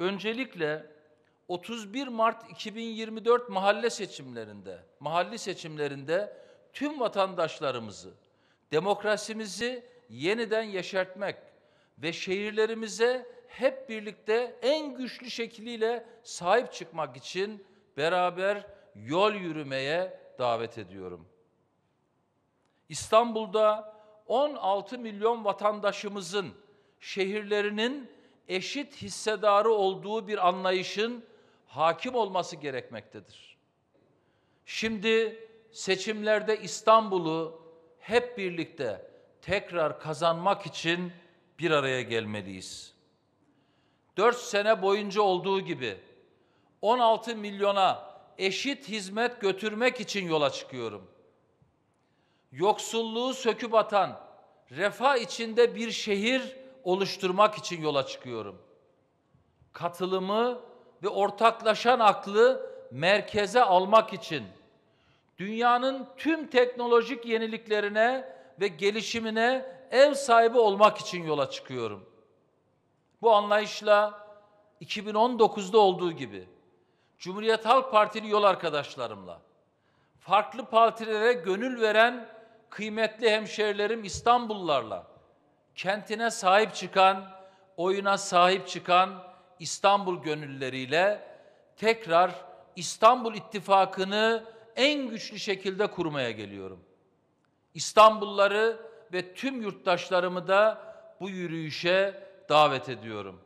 öncelikle 31 Mart 2024 mahalle seçimlerinde, mahalli seçimlerinde tüm vatandaşlarımızı, demokrasimizi yeniden yeşertmek ve şehirlerimize hep birlikte en güçlü şekliyle sahip çıkmak için beraber yol yürümeye davet ediyorum. İstanbul'da 16 milyon vatandaşımızın şehirlerinin eşit hissedarı olduğu bir anlayışın hakim olması gerekmektedir. Şimdi seçimlerde İstanbul'u hep birlikte tekrar kazanmak için bir araya gelmeliyiz. Dört sene boyunca olduğu gibi 16 milyona eşit hizmet götürmek için yola çıkıyorum. Yoksulluğu söküp atan, refah içinde bir şehir oluşturmak için yola çıkıyorum. Katılımı ve ortaklaşan aklı merkeze almak için dünyanın tüm teknolojik yeniliklerine ve gelişimine ev sahibi olmak için yola çıkıyorum. Bu anlayışla 2019'da olduğu gibi Cumhuriyet Halk Partili yol arkadaşlarımla farklı partilere gönül veren kıymetli hemşerilerim İstanbullularla kentine sahip çıkan, oyuna sahip çıkan İstanbul gönülleriyle tekrar İstanbul İttifakı'nı en güçlü şekilde kurmaya geliyorum. İstanbulluları ve tüm yurttaşlarımı da bu yürüyüşe davet ediyorum.